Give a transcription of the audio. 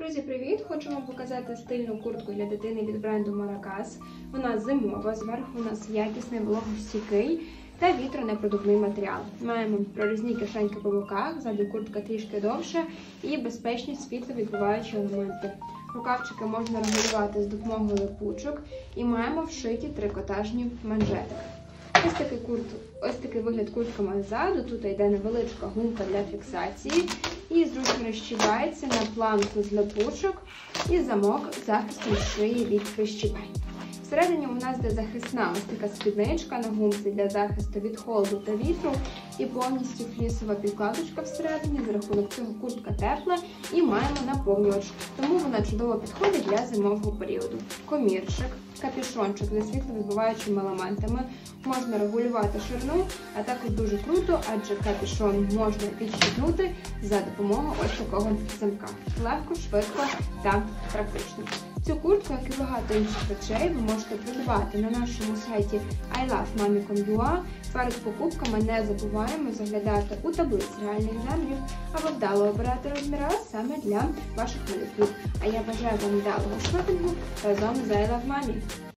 Друзі, привіт! Хочу вам показати стильну куртку для дитини від бренду Maracas. Вона зимова, зверху у нас якісний вологостійкий та вітронепродувний матеріал. Маємо прорізні кишеньки по боках, ззаду куртка трішки довша і безпечні світловідбиваючі елементи. Рукавчики можна регулювати з допомогою липучок і маємо вшиті трикотажні манжети. Ось такий курт, ось такий вигляд куртка має ззаду. Тут йде невеличка гумка для фіксації і зручно розчіпається на планку з липучок і замок захистом шиї від прищіпань. Всередині у нас де захисна ось така спідничка на гумці для захисту від холоду та вітру, і повністю флісова підкладочка всередині. За рахунок цього куртка тепла і маємо наповнювач, тому вона чудово підходить для зимового періоду. Комірчик, капюшончик з світловідбиваючими елементами. Можна регулювати ширину, а також дуже круто, адже капюшон можна підщипнути за допомогою ось такого замка. Легко, швидко та практично. Цю куртку, як і багато інших речей, ви можете придбати на нашому сайті ilovemamicom.ua. Перед покупками не забуваємо заглядати у таблиці реальних замірів або вдало обирати розміри саме для ваших малюків. А я бажаю вам вдалого шопінгу разом з I.